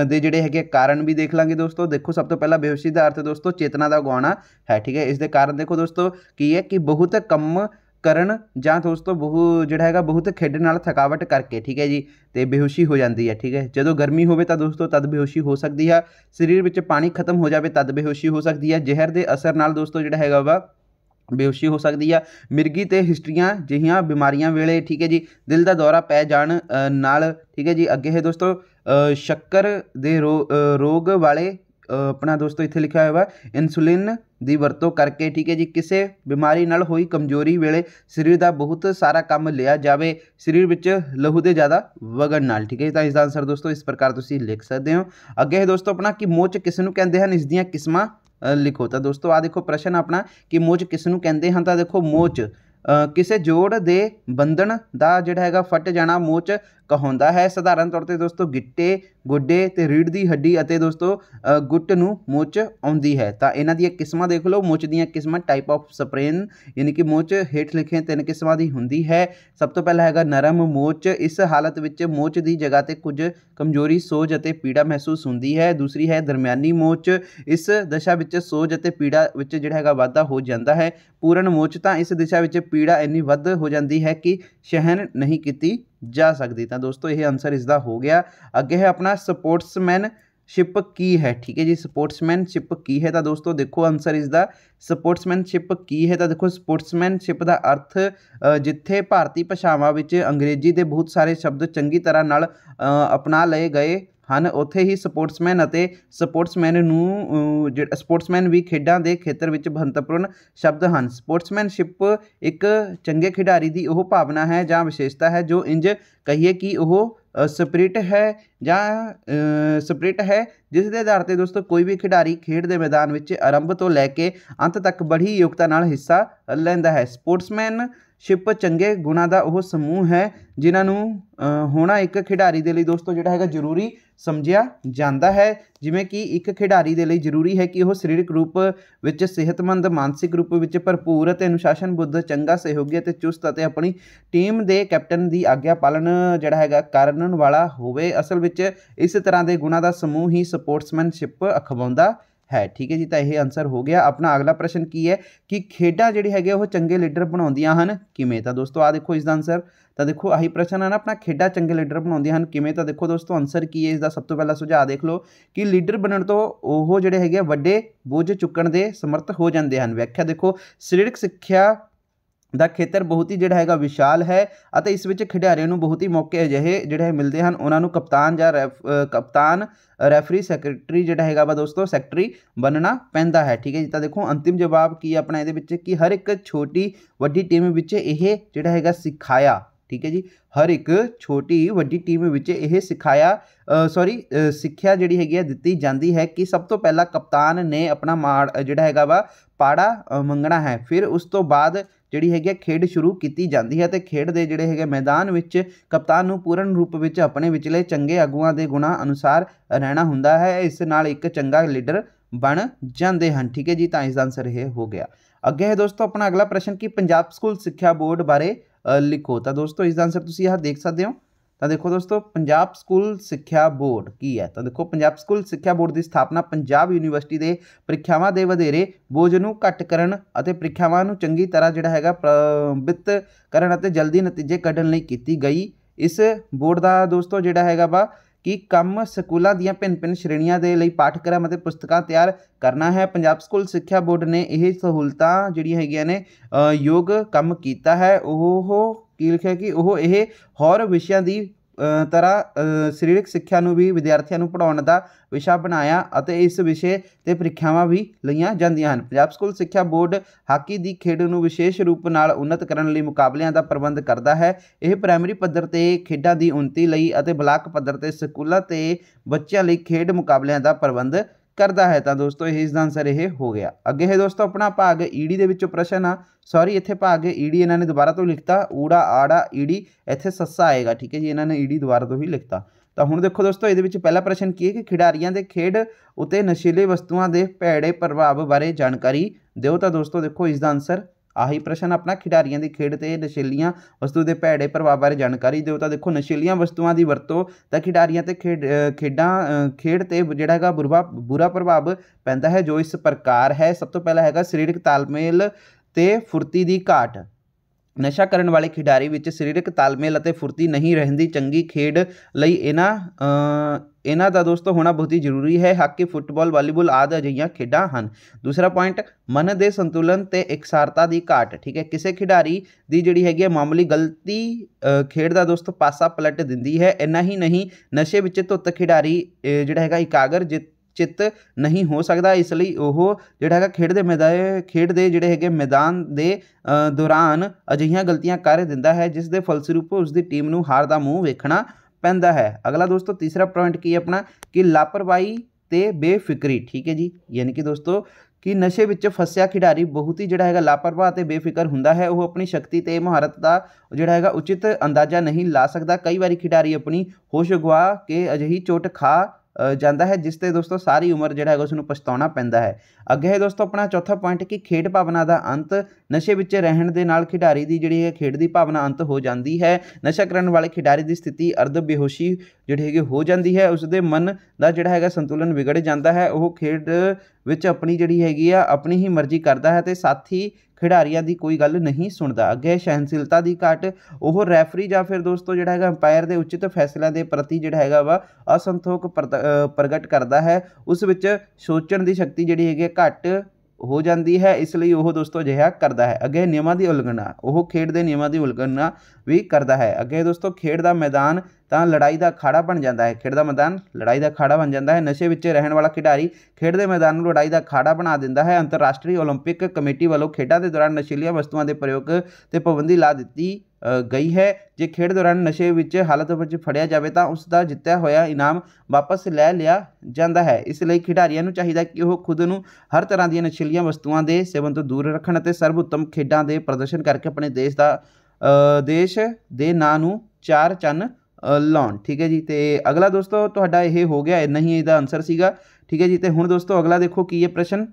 ਦੇ ਜਿਹੜੇ ਹੈਗੇ ਕਾਰਨ ਵੀ ਦੇਖ ਲਾਂਗੇ ਦੋਸਤੋ ਦੇਖੋ ਸਭ ਤੋਂ ਪਹਿਲਾਂ ਬੇਹੋਸ਼ੀ ਦਾ ਅਰਥ ਦੋਸਤੋ ਚੇਤਨਾ ਦਾ ਗਵਾਉਣਾ ਹੈ ਠੀਕ ਹੈ ਇਸ ਦੇ ਕਾਰਨ ਦੇਖੋ ਦੋਸਤੋ ਕੀ ਹੈ ਕਿ ਬਹੁਤ ਕੰਮ ਕਰਨ ਜਾਂ ਦੋਸਤੋ ਬਹੁ, ਜਿਹੜਾ ਹੈਗਾ ਬਹੁਤ ਖੇਡਣ ਨਾਲ ਥਕਾਵਟ ਕਰਕੇ, ਠੀਕ ਹੈ ਜੀ, ਤੇ ਬੇਹੋਸ਼ੀ ਹੋ ਜਾਂਦੀ ਹੈ, ਠੀਕ ਹੈ। ਜਦੋਂ ਗਰਮੀ ਹੋਵੇ ਤਾਂ ਦੋਸਤੋ ਤਦ ਬੇਹੋਸ਼ੀ ਹੋ ਸਕਦੀ ਹੈ। ਸਰੀਰ ਵਿੱਚ ਪਾਣੀ ਖਤਮ ਹੋ ਜਾਵੇ ਤਦ ਬੇਹੋਸ਼ੀ ਹੋ ਸਕਦੀ ਹੈ। ਜ਼ਹਿਰ ਦੇ ਅਸਰ ਨਾਲ ਦੋਸਤੋ ਜਿਹੜਾ ਹੈਗਾ ਵਾ ਬੇਹੋਸ਼ੀ ਹੋ ਸਕਦੀ ਆ ਮਿਰਗੀ ਤੇ ਹਿਸਟਰੀਆਂ ਜਿਹੀਆਂ ਬਿਮਾਰੀਆਂ ਵੇਲੇ, ਠੀਕ ਹੈ ਜੀ, ਦਿਲ ਦਾ ਦੌਰਾ ਪੈ ਜਾਣ ਨਾਲ, ਠੀਕ ਹੈ ਜੀ, ਅੱਗੇ ਹੈ ਦੋਸਤੋ ਸ਼ੱਕਰ ਦੇ ਰੋਗ ਵਾਲੇ ਆਪਣਾ ਦੋਸਤੋ ਇੱਥੇ ਲਿਖਿਆ ਹੋਇਆ ਵਾ ਇਨਸੂਲਿਨ ਦੀ ਵਰਤੋਂ ਕਰਕੇ ਠੀਕ ਹੈ ਜੀ ਕਿਸੇ ਬਿਮਾਰੀ ਨਾਲ ਹੋਈ ਕਮਜ਼ੋਰੀ ਵੇਲੇ ਸਰੀਰ ਦਾ ਬਹੁਤ ਸਾਰਾ ਕੰਮ ਲਿਆ ਜਾਵੇ ਸਰੀਰ ਵਿੱਚ ਲਹੂ ਦੇ ਜ਼ਿਆਦਾ ਵਗਣ ਨਾਲ ਠੀਕ ਹੈ ਤਾਂ ਇਸ ਦਾ ਆਨਸਰ ਦੋਸਤੋ ਇਸ ਪ੍ਰਕਾਰ ਤੁਸੀਂ ਲਿਖ ਸਕਦੇ ਹੋ ਅੱਗੇ ਹੈ ਦੋਸਤੋ ਆਪਣਾ ਕਿ ਮੋਚ ਕਿਸ ਨੂੰ ਕਹਿੰਦੇ ਹਨ ਇਸ ਦੀਆਂ ਕਿਸਮਾਂ ਲਿਖੋ ਤਾਂ ਦੋਸਤੋ ਆ ਦੇਖੋ ਪ੍ਰਸ਼ਨ ਆਪਣਾ ਕਿ ਮੋਚ ਕਿਸ ਨੂੰ ਕਹਿੰਦੇ ਹਨ ਤਾਂ ਦੇਖੋ ਮੋਚ ਕਿਸੇ ਜੋੜ ਦੇ ਬੰਧਨ ਦਾ ਜਿਹੜਾ ਹੈਗਾ ਫਟ ਜਾਣਾ ਮੋਚ ਕਹਾਉਂਦਾ ਹੈ ਸਧਾਰਨ ਤੌਰ ਤੇ ਦੋਸਤੋ ਗਿੱਟੇ ਗੋਡੇ ਤੇ ਰੀੜ ਦੀ ਹੱਡੀ ਅਤੇ ਦੋਸਤੋ ਗੁੱਟ ਨੂੰ ਮੋਚ ਆਉਂਦੀ ਹੈ ਤਾਂ ਇਹਨਾਂ ਦੀਆਂ ਕਿਸਮਾਂ ਦੇਖ ਲਓ ਮੋਚ ਦੀਆਂ ਕਿਸਮਾਂ ਟਾਈਪ ਆਫ ਸਪਰੇਨ ਯਾਨੀ ਕਿ ਮੋਚ ਹੇਠ ਲਿਖੇ ਤਿੰਨ ਕਿਸਮਾਂ ਦੀ ਹੁੰਦੀ ਹੈ ਸਭ ਤੋਂ ਪਹਿਲਾ ਹੈਗਾ ਨਰਮ ਮੋਚ ਇਸ ਹਾਲਤ ਵਿੱਚ ਮੋਚ ਦੀ ਜਗ੍ਹਾ ਤੇ ਕੁਝ ਕਮਜ਼ੋਰੀ ਸੋਜ ਅਤੇ ਪੀੜਾ ਮਹਿਸੂਸ ਹੁੰਦੀ ਹੈ ਦੂਸਰੀ ਹੈ ਦਰਮਿਆਨੀ ਮੋਚ ਇਸ ਦਸ਼ਾ ਵਿੱਚ ਸੋਜ ਅਤੇ ਪੀੜਾ ਵਿੱਚ ਜਿਹੜਾ ਹੈਗਾ ਵਾਧਾ ਹੋ ਜਾਂਦਾ ਹੈ ਪੂਰਨ ਮੋਚ ਤਾਂ ਇਸ ਦਿਸ਼ਾ ਵਿੱਚ ਪੀੜਾ ਇੰਨੀ ਵੱਧ ਹੋ ਜਾਂਦੀ ਹੈ ਕਿ ਸਹਿਨ ਨਹੀਂ ਕੀਤੀ ਜਾ ਸਕਦੀ ਤਾਂ ਦੋਸਤੋ ਇਹ ਆਨਸਰ ਇਸ ਦਾ ਹੋ ਗਿਆ ਅੱਗੇ ਹੈ ਆਪਣਾ ਸਪੋਰਟਸਮੈਨ ਸ਼ਿਪ ਕੀ ਹੈ ਠੀਕ ਹੈ ਜੀ ਸਪੋਰਟਸਮੈਨਸ਼ਿਪ ਕੀ ਹੈ ਤਾਂ ਦੋਸਤੋ ਦੇਖੋ ਆਨਸਰ ਇਸ ਦਾ ਸਪੋਰਟਸਮੈਨਸ਼ਿਪ ਕੀ ਹੈ ਤਾਂ ਦੇਖੋ ਸਪੋਰਟਸਮੈਨਸ਼ਿਪ ਦਾ ਅਰਥ ਜਿੱਥੇ ਭਾਰਤੀ ਭਾਸ਼ਾਵਾਂ ਵਿੱਚ ਅੰਗਰੇਜ਼ੀ ਦੇ ਬਹੁਤ ਸਾਰੇ ਸ਼ਬਦ ਚੰਗੀ ਤਰ੍ਹਾਂ ਨਾਲ ਅਪਣਾ ਲਏ ਗਏ ਹਨ ਉੱਥੇ ਹੀ ਸਪੋਰਟਸਮੈਨ ਅਤੇ ਸਪੋਰਟਸਮੈਨ ਨੂੰ ਜਿਹੜਾ ਸਪੋਰਟਸਮੈਨ ਵੀ ਖੇਡਾਂ ਦੇ ਖੇਤਰ ਵਿੱਚ ਮਹੱਤਵਪੂਰਨ ਸ਼ਬਦ ਹਨ ਸਪੋਰਟਸਮੈਨਸ਼ਿਪ ਇੱਕ ਚੰਗੇ ਖਿਡਾਰੀ ਦੀ ਉਹ ਭਾਵਨਾ ਹੈ ਜਾਂ ਵਿਸ਼ੇਸ਼ਤਾ ਹੈ ਜੋ ਇੰਜ ਕਹੀਏ ਕਿ ਉਹ ਸਪਿਰਿਟ ਹੈ ਜਾਂ ਸਪਿਰਿਟ ਹੈ ਜਿਸ ਦੇ ਆਧਾਰ ਤੇ ਦੋਸਤੋ ਕੋਈ ਵੀ ਖਿਡਾਰੀ ਖੇਡ ਦੇ ਮੈਦਾਨ ਵਿੱਚ ਆਰੰਭ ਤੋਂ ਲੈ ਕੇ ਅੰਤ ਤੱਕ ਬੜੀ ਯੋਗਤਾ ਨਾਲ ਹਿੱਸਾ ਲੈਂਦਾ ਹੈ ਸਪੋਰਟਸਮੈਨ ਸ਼ਿਪ ਚੰਗੇ ਗੁਣਾਂ ਦਾ ਉਹ ਸਮੂਹ ਹੈ, ਜਿਨ੍ਹਾਂ ਨੂੰ ਹੋਣਾ ਇੱਕ ਖਿਡਾਰੀ ਦੇ ਲਈ ਦੋਸਤੋ ਜਿਹੜਾ ਹੈਗਾ ਜ਼ਰੂਰੀ ਸਮਝਿਆ ਜਾਂਦਾ ਹੈ। ਜਿਵੇਂ ਕਿ ਇੱਕ ਖਿਡਾਰੀ ਦੇ ਲਈ ਜ਼ਰੂਰੀ ਹੈ ਕਿ ਉਹ ਸਰੀਰਕ ਰੂਪ ਵਿੱਚ ਸਿਹਤਮੰਦ, ਮਾਨਸਿਕ ਰੂਪ ਵਿੱਚ ਭਰਪੂਰ ਅਤੇ ਅਨੁਸ਼ਾਸਨ ਬੁੱਧ ਚੰਗਾ ਸਹਿਯੋਗੀ ਅਤੇ ਚੁਸਤ ਅਤੇ ਆਪਣੀ ਟੀਮ ਦੇ ਕੈਪਟਨ ਦੀ ਆਗਿਆ ਪਾਲਣ ਜਿਹੜਾ ਹੈਗਾ ਕਰਨ ਵਾਲਾ ਹੋਵੇ। ਅਸਲ ਵਿੱਚ ਇਸ ਤਰ੍ਹਾਂ ਦੇ ਗੁਣਾਂ ਦਾ ਸਮੂਹ ਹੀ ਸਪੋਰਟਸਮੈਨਸ਼ਿਪ ਅਖਵਾਉਂਦਾ ਹੈ। ਠੀਕ ਹੈ ਜੀ, ਤਾਂ ਇਹ ਆਨਸਰ ਹੋ ਗਿਆ। ਆਪਣਾ ਅਗਲਾ ਪ੍ਰਸ਼ਨ ਕੀ ਹੈ ਕਿ ਖੇਡਾਂ ਜਿਹੜੇ ਹੈਗੇ ਉਹ ਚੰਗੇ ਲੀਡਰ ਬਣਾਉਂਦੀਆਂ ਹਨ? ਕਿਵੇਂ? ਤਾਂ ਦੋਸਤੋ ਆ ਦੇਖੋ ਇਸ ਦਾ ਆਨਸਰ ਤਾਂ ਦੇਖੋ, ਆਹੀ ਪ੍ਰਸ਼ਨ ਹੈ ਨਾ, ਆਪਣਾ ਖੇਡਾਂ ਚੰਗੇ ਲੀਡਰ ਬਣਾਉਂਦੀਆਂ ਹਨ। ਕਿਵੇਂ? ਤਾਂ ਦੇਖੋ ਦੋਸਤੋ ਆਨਸਰ ਕੀ ਹੈ ਇਸ ਦਾ ਸਭ ਤੋਂ ਪਹਿਲਾ ਸੁਝਾਅ ਦੇਖ ਲਓ ਕਿ ਲੀਡਰ ਬਣਨ ਤੋਂ ਉਹ ਜਿਹੜੇ ਹੈਗੇ ਵੱਡੇ ਬੋਝ ਚੁੱਕਣ ਦੇ ਸਮਰਥ ਹੋ ਜਾਂਦੇ ਹਨ। ਵਿਆਖਿਆ ਦੇਖੋ, ਸਰੀਰਕ ਸਿੱਖਿਆ ਦਾ ਖੇਤਰ ਬਹੁਤ ਹੀ ਜਿਹੜਾ ਹੈਗਾ ਵਿਸ਼ਾਲ ਹੈ ਅਤੇ ਇਸ ਵਿੱਚ ਖਿਡਾਰੀਆਂ ਨੂੰ ਬਹੁਤ ਹੀ ਮੌਕੇ ਅਜਿਹੇ ਜਿਹੜੇ ਮਿਲਦੇ ਹਨ ਉਹਨਾਂ ਨੂੰ ਕਪਤਾਨ ਜਾਂ ਕਪਤਾਨ ਰੈਫਰੀ ਸੈਕਟਰੀ ਜਿਹੜਾ ਹੈਗਾ ਵਾ ਦੋਸਤੋ ਸੈਕਟਰੀ ਬਣਨਾ ਪੈਂਦਾ ਹੈ ਠੀਕ ਹੈ ਜੀ ਤਾਂ ਦੇਖੋ ਅੰਤਿਮ ਜਵਾਬ ਕੀ ਆਪਣਾ ਇਹਦੇ ਵਿੱਚ ਕਿ ਹਰ ਇੱਕ ਛੋਟੀ ਵੱਡੀ ਟੀਮ ਵਿੱਚ ਇਹ ਜਿਹੜਾ ਹੈਗਾ ਸਿਖਾਇਆ ਠੀਕ ਹੈ ਜੀ ਹਰ ਇੱਕ ਛੋਟੀ ਵੱਡੀ ਟੀਮ ਵਿੱਚ ਇਹ ਸਿਖਾਇਆ ਸੌਰੀ ਸਿੱਖਿਆ ਜਿਹੜੀ ਹੈਗੀ ਹੈ ਦਿੱਤੀ ਜਾਂਦੀ ਹੈ ਕਿ ਸਭ ਤੋਂ ਪਹਿਲਾਂ ਕਪਤਾਨ ਨੇ ਆਪਣਾ ਮਾੜ ਜਿਹੜਾ ਹੈਗਾ ਵਾ ਪਾੜਾ ਮੰਗਣਾ ਹੈ ਫਿਰ ਉਸ ਤੋਂ ਬਾਅਦ ਜਿਹੜੀ ਹੈਗੀ ਖੇਡ ਸ਼ੁਰੂ ਕੀਤੀ ਜਾਂਦੀ ਹੈ ਤੇ ਖੇਡ ਦੇ ਜਿਹੜੇ ਹੈਗੇ ਮੈਦਾਨ ਵਿੱਚ ਕਪਤਾਨ ਨੂੰ ਪੂਰਨ ਰੂਪ ਵਿੱਚ ਆਪਣੇ ਵਿਚਲੇ ਚੰਗੇ ਆਗੂਆਂ ਦੇ ਗੁਣਾ ਅਨੁਸਾਰ ਰਹਿਣਾ ਹੁੰਦਾ ਹੈ ਇਸ ਨਾਲ ਇੱਕ ਚੰਗਾ ਲੀਡਰ ਬਣ ਜਾਂਦੇ ਹਨ ਠੀਕ ਹੈ ਜੀ ਤਾਂ ਇਸ ਦਾ ਆਨਸਰ ਇਹ ਹੋ ਗਿਆ ਅੱਗੇ ਹੈ ਦੋਸਤੋ ਆਪਣਾ ਅਗਲਾ ਪ੍ਰਸ਼ਨ ਕੀ ਪੰਜਾਬ ਸਕੂਲ ਸਿੱਖਿਆ ਬੋਰਡ ਬਾਰੇ ਲਿਖੋ। ਤਾਂ ਦੋਸਤੋ, ਇਸ ਦਾ ਆਨਸਰ ਤੁਸੀਂ ਆਹ ਦੇਖ ਸਕਦੇ ਹੋ। ਤਾਂ ਦੇਖੋ ਦੋਸਤੋ, ਪੰਜਾਬ ਸਕੂਲ ਸਿੱਖਿਆ ਬੋਰਡ ਕੀ ਹੈ? ਤਾਂ ਦੇਖੋ, ਪੰਜਾਬ ਸਕੂਲ ਸਿੱਖਿਆ ਬੋਰਡ ਦੀ ਸਥਾਪਨਾ ਪੰਜਾਬ ਯੂਨੀਵਰਸਿਟੀ ਦੇ ਪ੍ਰੀਖਿਆਵਾਂ ਦੇ ਵਧੇਰੇ ਬੋਝ ਨੂੰ ਘੱਟ ਕਰਨ ਅਤੇ ਪ੍ਰੀਖਿਆਵਾਂ ਨੂੰ ਚੰਗੀ ਤਰ੍ਹਾਂ ਜਿਹੜਾ ਹੈਗਾ ਪ੍ਰਬਿਤ ਕਰਨ ਅਤੇ ਜਲਦੀ ਨਤੀਜੇ ਕੱਢਣ ਲਈ ਕੀਤੀ ਗਈ। ਇਸ ਬੋਰਡ ਦਾ ਦੋਸਤੋ ਜਿਹੜਾ ਹੈਗਾ ਵਾ ਕਿ ਕੰਮ ਸਕੂਲਾਂ ਦੀਆਂ ਭਿੰਨ-ਭਿੰਨ ਸ਼੍ਰੇਣੀਆਂ ਦੇ ਲਈ ਪਾਠਕ੍ਰਮ ਅਤੇ ਪੁਸਤਕਾਂ ਤਿਆਰ ਕਰਨਾ ਹੈ। ਪੰਜਾਬ ਸਕੂਲ ਸਿੱਖਿਆ ਬੋਰਡ ਨੇ ਇਹ ਸਹੂਲਤਾਂ ਜਿਹੜੀਆਂ ਹੈਗੀਆਂ ਨੇ ਯੋਗ ਕੰਮ ਕੀਤਾ ਹੈ। ਉਹ ਕੀ ਲਿਖਿਆ ਕਿ ਉਹ ਇਹ ਹੋਰ ਵਿਸ਼ਿਆਂ ਦੀ ਤਰ੍ਹਾਂ ਸਰੀਰਕ ਸਿੱਖਿਆ ਨੂੰ ਵੀ, ਵਿਦਿਆਰਥੀਆਂ ਨੂੰ ਪੜਾਉਣ ਦਾ ਵਿਸ਼ਾ ਬਣਾਇਆ ਅਤੇ ਇਸ ਵਿਸ਼ੇ ਤੇ ਪ੍ਰੀਖਿਆਵਾਂ ਵੀ ਲਈਆਂ ਜਾਂਦੀਆਂ ਹਨ। ਪੰਜਾਬ ਸਕੂਲ ਸਿੱਖਿਆ ਬੋਰਡ ਹਾਕੀ ਦੀ ਖੇਡ ਨੂੰ ਵਿਸ਼ੇਸ਼ ਰੂਪ ਨਾਲ ਉન્નਤ ਕਰਨ ਲਈ ਮੁਕਾਬਲਿਆਂ ਦਾ ਪ੍ਰਬੰਧ ਕਰਦਾ ਹੈ। ਇਹ ਪ੍ਰਾਇਮਰੀ ਪੱਧਰ ਤੇ ਖੇਡਾਂ ਦੀ ਉન્નਤੀ ਲਈ ਅਤੇ ਬਲਾਕ ਪੱਧਰ ਤੇ ਸਕੂਲਾਂ ਤੇ ਬੱਚਿਆਂ ਲਈ ਖੇਡ ਮੁਕਾਬਲਿਆਂ ਦਾ ਪ੍ਰਬੰਧ ਕਰਦਾ ਹੈ ਤਾਂ ਦੋਸਤੋ ਇਹ ਇਸ ਦਾ ਆਨਸਰ ਇਹ ਹੋ ਗਿਆ ਅੱਗੇ ਹੈ ਦੋਸਤੋ ਆਪਣਾ ਭਾਗ ਈਡੀ ਦੇ ਵਿੱਚੋਂ ਪ੍ਰਸ਼ਨ ਆ ਸੌਰੀ ਇੱਥੇ ਭਾਗ ਈਡੀ ਇਹਨਾਂ ਨੇ ਦੁਬਾਰਾ ਤੋਂ ਲਿਖਤਾ ਊੜਾ ਆੜਾ ਈਡੀ ਇੱਥੇ ਸੱਸਾ ਆਏਗਾ ਠੀਕ ਹੈ ਜੀ ਇਹਨਾਂ ਨੇ ਈਡੀ ਦੁਬਾਰਾ ਤੋਂ ਹੀ ਲਿਖਤਾ ਤਾਂ ਹੁਣ ਦੇਖੋ ਦੋਸਤੋ ਇਹਦੇ ਵਿੱਚ ਪਹਿਲਾ ਪ੍ਰਸ਼ਨ ਕੀ ਹੈ ਕਿ ਖਿਡਾਰੀਆਂ ਦੇ ਖੇਡ ਉਤੇ ਨਸ਼ੀਲੇ ਵਸਤੂਆਂ ਦੇ ਭੈੜੇ ਪ੍ਰਭਾਵ ਬਾਰੇ ਜਾਣਕਾਰੀ ਦਿਓ ਤਾਂ ਦੋਸਤੋ ਦੇਖੋ ਇਸ ਦਾ ਆਨਸਰ ਆਹੀ ਪ੍ਰਸ਼ਨ ਆਪਣਾ ਖਿਡਾਰੀਆਂ ਦੀ ਖੇਡ ਤੇ ਨਸ਼ੀਲੀਆਂ ਵਸਤੂ ਦੇ ਭੈੜੇ ਪ੍ਰਭਾਵ ਬਾਰੇ ਜਾਣਕਾਰੀ ਦਿਓ। ਤਾਂ ਦੇਖੋ, ਨਸ਼ੀਲੀਆਂ ਵਸਤੂਆਂ ਦੀ ਵਰਤੋਂ ਤਾਂ ਖਿਡਾਰੀਆਂ ਤੇ ਖੇਡ ਖੇਡਾਂ ਖੇਡ ਤੇ ਜਿਹੜਾ ਹੈਗਾ ਬੁਰਾ ਬੁਰਾ ਪ੍ਰਭਾਵ ਪੈਂਦਾ ਹੈ, ਜੋ ਇਸ ਪ੍ਰਕਾਰ ਹੈ। ਸਭ ਤੋਂ ਪਹਿਲਾਂ ਹੈਗਾ ਸਰੀਰਕ ਤਾਲਮੇਲ ਤੇ ਫੁਰਤੀ ਦੀ ਘਾਟ। ਨਸ਼ਾ ਕਰਨ ਵਾਲੇ ਖਿਡਾਰੀ ਵਿੱਚ ਸਰੀਰਕ ਤਾਲਮੇਲ ਅਤੇ ਫੁਰਤੀ ਨਹੀਂ ਰਹਿੰਦੀ ਚੰਗੀ ਖੇਡ ਲਈ ਇਹਨਾਂ ਇਹਨਾਂ ਦਾ ਦੋਸਤੋ ਹੋਣਾ ਬਹੁਤ ਹੀ ਜ਼ਰੂਰੀ ਹੈ ਹਾਕੀ ਫੁੱਟਬਾਲ ਵਾਲੀਬਾਲ ਆਦਿ ਅਜਿਹੀਆਂ ਖੇਡਾਂ ਹਨ ਦੂਸਰਾ ਪੁਆਇੰਟ ਮਨ ਦੇ ਸੰਤੁਲਨ ਤੇ ਇਕਸਾਰਤਾ ਦੀ ਘਾਟ ਠੀਕ ਹੈ ਕਿਸੇ ਖਿਡਾਰੀ ਦੀ ਜਿਹੜੀ ਹੈਗੀ ਹੈ ਮਾਮੂਲੀ ਗਲਤੀ ਖੇਡ ਦਾ ਦੋਸਤੋ ਪਾਸਾ ਪਲਟ ਦਿੰਦੀ ਹੈ ਇੰਨਾ ਹੀ ਨਹੀਂ ਨਸ਼ੇ ਵਿੱਚ ਧੁੱਤ ਖਿਡਾਰੀ ਜਿਹੜਾ ਹੈਗਾ ਇਕਾਗਰ ਜਿੱਤ ਚਿੱਤ ਨਹੀਂ ਹੋ ਸਕਦਾ। ਇਸ ਲਈ ਉਹ ਜਿਹੜਾ ਹੈਗਾ ਖੇਡ ਦੇ ਮੈਦਾਨ, ਖੇਡ ਦੇ ਜਿਹੜੇ ਹੈਗੇ ਮੈਦਾਨ ਦੇ ਦੌਰਾਨ ਅਜਿਹੀਆਂ ਗਲਤੀਆਂ ਕਰ ਦਿੰਦਾ ਹੈ, ਜਿਸ ਦੇ ਫਲਸਰੂਪ ਉਸ ਦੀ ਟੀਮ ਨੂੰ ਹਾਰ ਦਾ ਮੂੰਹ ਵੇਖਣਾ ਪੈਂਦਾ ਹੈ। ਅਗਲਾ ਦੋਸਤੋ, ਤੀਸਰਾ ਪੁਆਇੰਟ ਕੀ ਹੈ ਆਪਣਾ? ਕਿ ਲਾਪਰਵਾਹੀ ਤੇ ਬੇਫਿਕਰੀ, ਠੀਕ ਹੈ ਜੀ? ਯਾਨੀ ਕਿ ਦੋਸਤੋ, ਕਿ ਨਸ਼ੇ ਵਿੱਚ ਫਸਿਆ ਖਿਡਾਰੀ ਬਹੁਤ ਹੀ ਜਿਹੜਾ ਹੈਗਾ ਲਾਪਰਵਾਹ ਤੇ ਬੇਫਿਕਰ ਹੁੰਦਾ ਹੈ। ਉਹ ਆਪਣੀ ਸ਼ਕਤੀ ਤੇ ਮਹਾਰਤ ਦਾ ਜਿਹੜਾ ਹੈਗਾ ਉਚਿਤ ਅੰਦਾਜ਼ਾ ਨਹੀਂ ਲਾ ਸਕਦਾ। ਕਈ ਵਾਰੀ ਖਿਡਾਰੀ ਆਪਣੀ ਹੋਸ਼ ਗਵਾ ਕੇ ਅਜਿਹੀ ਚੋਟ ਖਾ ਜਾਂਦਾ ਹੈ ਜਿਸ ਤੇ ਦੋਸਤੋ ਸਾਰੀ ਉਮਰ ਜਿਹੜਾ ਹੈ ਉਸ ਨੂੰ ਪਛਤਾਉਣਾ ਪੈਂਦਾ ਹੈ ਅੱਗੇ ਹੈ ਦੋਸਤੋ ਆਪਣਾ ਚੌਥਾ ਪੁਆਇੰਟ ਕਿ ਖੇਡ ਭਾਵਨਾ ਦਾ ਅੰਤ ਨਸ਼ੇ ਵਿੱਚ ਰਹਿਣ ਦੇ ਨਾਲ ਖਿਡਾਰੀ ਦੀ ਜਿਹੜੀ ਹੈ ਖੇਡ ਦੀ ਭਾਵਨਾ ਅੰਤ ਹੋ ਜਾਂਦੀ ਹੈ ਨਸ਼ਾ ਕਰਨ ਵਾਲੇ ਖਿਡਾਰੀ ਦੀ ਸਥਿਤੀ ਅਰਧ ਬੇਹੋਸ਼ੀ ਜਿਹੜੀ ਹੈਗੀ ਹੋ ਜਾਂਦੀ ਹੈ ਉਸ ਦੇ ਮਨ ਦਾ ਜਿਹੜਾ ਹੈਗਾ ਸੰਤੁਲਨ ਵਿਗੜ ਜਾਂਦਾ ਹੈ ਉਹ ਖੇਡ ਵਿੱਚ ਆਪਣੀ ਜਿਹੜੀ ਹੈਗੀ ਆ ਆਪਣੀ ਹੀ ਮਰਜ਼ੀ ਕਰਦਾ ਹੈ ਤੇ ਸਾਥੀ ਖਿਡਾਰੀਆਂ ਦੀ ਕੋਈ ਗੱਲ ਨਹੀਂ ਸੁਣਦਾ ਅੱਗੇ ਸਹਿਨਸ਼ੀਲਤਾ ਦੀ ਘਾਟ ਉਹ ਰੈਫਰੀ ਜਾਂ ਫਿਰ ਦੋਸਤੋ ਜਿਹੜਾ ਹੈਗਾ ਅੰਪਾਇਰ ਦੇ ਉਚਿਤ ਫੈਸਲਿਆਂ ਦੇ ਪ੍ਰਤੀ ਜਿਹੜਾ ਹੈਗਾ ਵਾ ਅਸੰਤੋਖ ਪ੍ਰਗਟ ਕਰਦਾ ਹੈ ਉਸ ਵਿੱਚ ਸੋਚਣ ਦੀ ਸ਼ਕਤੀ ਜਿਹੜੀ ਹੈਗੀ ਘੱਟ ਹੋ ਜਾਂਦੀ ਹੈ ਇਸ ਲਈ ਉਹ ਦੋਸਤੋ ਜਿਹਾ ਕਰਦਾ ਹੈ ਅੱਗੇ ਨਿਯਮਾਂ ਦੀ ਉਲੰਘਣਾ ਉਹ ਖੇਡ ਦੇ ਨਿਯਮਾਂ ਦੀ ਉਲੰਘਣਾ ਵੀ ਕਰਦਾ ਹੈ ਅੱਗੇ ਦੋਸਤੋ ਖੇਡ ਦਾ ਮੈਦਾਨ ਤਾਂ ਲੜਾਈ ਦਾ ਅਖਾੜਾ ਬਣ ਜਾਂਦਾ ਹੈ। ਖੇਡ ਦਾ ਮੈਦਾਨ ਲੜਾਈ ਦਾ ਅਖਾੜਾ ਬਣ ਜਾਂਦਾ ਹੈ। ਨਸ਼ੇ ਵਿੱਚ ਰਹਿਣ ਵਾਲਾ ਖਿਡਾਰੀ ਖੇਡ ਦੇ ਮੈਦਾਨ ਨੂੰ ਲੜਾਈ ਦਾ ਅਖਾੜਾ ਬਣਾ ਦਿੰਦਾ ਹੈ। ਅੰਤਰਰਾਸ਼ਟਰੀ ਓਲੰਪਿਕ ਕਮੇਟੀ ਵੱਲੋਂ ਖੇਡਾਂ ਦੇ ਦੌਰਾਨ ਨਸ਼ੀਲੀਆਂ ਵਸਤੂਆਂ ਦੇ ਪ੍ਰਯੋਗ ਤੇ ਪਾਬੰਦੀ ਲਾ ਦਿੱਤੀ ਗਈ ਹੈ। ਜੇ ਖੇਡ ਦੌਰਾਨ ਨਸ਼ੇ ਵਿੱਚ ਹਾਲਤ ਵਿੱਚ ਫੜਿਆ ਜਾਵੇ ਤਾਂ ਉਸ ਦਾ ਜਿੱਤਿਆ ਹੋਇਆ ਇਨਾਮ ਵਾਪਸ ਲੈ ਲਿਆ ਜਾਂਦਾ ਹੈ। ਇਸ ਲਈ ਖਿਡਾਰੀਆਂ ਨੂੰ ਚਾਹੀਦਾ ਕਿ ਉਹ ਖੁਦ ਨੂੰ ਹਰ ਤਰ੍ਹਾਂ ਦੀਆਂ ਨਸ਼ੀਲੀਆਂ ਵਸਤੂਆਂ ਦੇ ਸੇਵਨ ਤੋਂ ਦੂਰ ਰੱਖਣ ਅਤੇ ਸਰਵਉੱਤਮ ਖੇਡਾਂ ਦੇ ਪ੍ਰਦਰਸ਼ਨ ਕਰਕੇ ਆਪਣੇ ਦੇਸ਼ ਦਾ ਦੇਸ਼ ਦੇ ਨਾਂ ਨੂੰ ਚਾਰ ਚੰਨ ਲਾਉਣ, ਠੀਕ ਹੈ ਜੀ? ਤੇ ਅਗਲਾ ਦੋਸਤੋ, ਤੁਹਾਡਾ ਇਹ ਹੋ ਗਿਆ, ਇੰਨਾ ਹੀ ਇਹਦਾ ਆਨਸਰ ਸੀਗਾ, ਠੀਕ ਹੈ ਜੀ? ਤੇ ਹੁਣ ਦੋਸਤੋ, ਅਗਲਾ ਦੇਖੋ ਕੀ ਹੈ ਪ੍ਰਸ਼ਨ।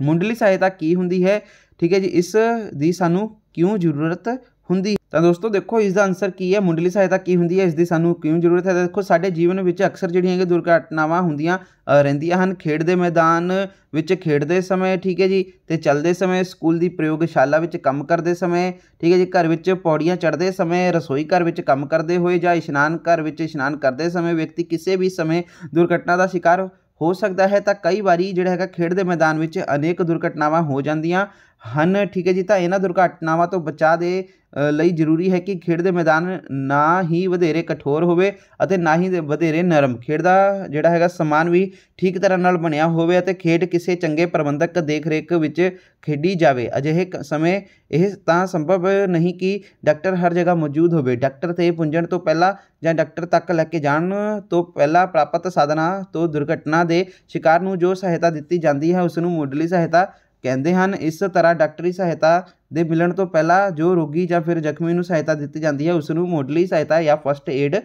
ਮੁੰਡਲੀ ਸਹਾਇਤਾ ਕੀ ਹੁੰਦੀ ਹੈ, ਠੀਕ ਹੈ ਜੀ? ਇਸ ਦੀ ਸਾਨੂੰ ਕਿਉਂ ਜ਼ਰੂਰਤ ਹੁੰਦੀ ਤਾਂ ਦੋਸਤੋ ਦੇਖੋ, ਇਸ ਦਾ ਆਨਸਰ ਕੀ ਹੈ? ਮੁੰਡਲੀ ਸਹਾਇਤਾ ਕੀ ਹੁੰਦੀ ਹੈ? ਇਸ ਦੀ ਸਾਨੂੰ ਕਿਉਂ ਜ਼ਰੂਰਤ ਹੈ? ਦੇਖੋ, ਸਾਡੇ ਜੀਵਨ ਵਿੱਚ ਅਕਸਰ ਜਿਹੜੀਆਂ ਕਿ ਦੁਰਘਟਨਾਵਾਂ ਹੁੰਦੀਆਂ ਰਹਿੰਦੀਆਂ ਹਨ। ਖੇਡ ਦੇ ਮੈਦਾਨ ਵਿੱਚ ਖੇਡਦੇ ਸਮੇਂ, ਠੀਕ ਹੈ ਜੀ, ਤੇ ਚੱਲਦੇ ਸਮੇਂ, ਸਕੂਲ ਦੀ ਪ੍ਰਯੋਗਸ਼ਾਲਾ ਵਿੱਚ ਕੰਮ ਕਰਦੇ ਸਮੇਂ, ਠੀਕ ਹੈ ਜੀ, ਘਰ ਵਿੱਚ ਪੌੜੀਆਂ ਚੜ੍ਹਦੇ ਸਮੇਂ, ਰਸੋਈ ਘਰ ਵਿੱਚ ਕੰਮ ਕਰਦੇ ਹੋਏ ਜਾਂ ਇਸ਼ਨਾਨ ਘਰ ਵਿੱਚ ਇਸ਼ਨਾਨ ਕਰਦੇ ਸਮੇਂ ਵਿਅਕਤੀ ਕਿਸੇ ਵੀ ਸਮੇਂ ਦੁਰਘਟਨਾ ਦਾ ਸ਼ਿਕਾਰ ਹੋ ਸਕਦਾ ਹੈ। ਤਾਂ ਕਈ ਵਾਰੀ ਜਿਹੜਾ ਹੈਗਾ ਖੇਡ ਦੇ ਮੈਦਾਨ ਵਿੱਚ ਅਨੇਕ ਦੁਰਘਟਨਾਵਾਂ ਹੋ ਜਾਂਦੀਆਂ ਹਨ, ਠੀਕ ਹੈ ਜੀ। ਤਾਂ ਇਹਨਾਂ ਦੁਰਘਟਨਾਵਾਂ ਤੋਂ ਬਚਾਅ ਦੇ ਲਈ ਜ਼ਰੂਰੀ ਹੈ ਕਿ ਖੇਡ ਦੇ ਮੈਦਾਨ ਨਾ ਹੀ ਵਧੇਰੇ ਕਠੋਰ ਹੋਵੇ ਅਤੇ ਨਾ ਹੀ ਵਧੇਰੇ ਨਰਮ। ਖੇਡ ਦਾ ਜਿਹੜਾ ਹੈਗਾ ਸਮਾਨ ਵੀ ਠੀਕ ਤਰ੍ਹਾਂ ਨਾਲ ਬਣਿਆ ਹੋਵੇ ਅਤੇ ਖੇਡ ਕਿਸੇ ਚੰਗੇ ਪ੍ਰਬੰਧਕ ਦੇਖਰੇਖ ਵਿੱਚ ਖੇਡੀ ਜਾਵੇ। ਅਜਿਹੇ ਸਮੇਂ ਇਹ ਤਾਂ ਸੰਭਵ ਨਹੀਂ ਕਿ ਡਾਕਟਰ ਹਰ ਜਗ੍ਹਾ ਮੌਜੂਦ ਹੋਵੇ। ਡਾਕਟਰ ਤੇ ਪੁੰਜਣ ਤੋਂ ਪਹਿਲਾਂ ਜਾਂ ਡਾਕਟਰ ਤੱਕ ਲੈ ਕੇ ਜਾਣ ਤੋਂ ਪਹਿਲਾਂ ਪ੍ਰਾਪਤ ਸਾਧਨਾਂ ਤੋਂ ਦੁਰਘਟਨਾ ਦੇ ਸ਼ਿਕਾਰ ਨੂੰ ਜੋ ਸਹਾਇਤਾ ਦਿੱਤੀ ਜਾਂਦੀ ਹੈ, ਉਸ ਨੂੰ ਮੁੱਢਲੀ ਸਹਾਇਤਾ ਕਹਿੰਦੇ ਹਨ ਇਸ ਤਰ੍ਹਾਂ ਡਾਕਟਰੀ ਸਹਾਇਤਾ ਦੇ ਮਿਲਣ ਤੋਂ ਪਹਿਲਾਂ ਜੋ ਰੋਗੀ ਜਾਂ ਫਿਰ ਜ਼ਖਮੀ ਨੂੰ ਸਹਾਇਤਾ ਦਿੱਤੀ ਜਾਂਦੀ ਹੈ ਉਸ ਨੂੰ ਮੋਡਲੀ ਸਹਾਇਤਾ ਜਾਂ ਫਸਟ ਏਡ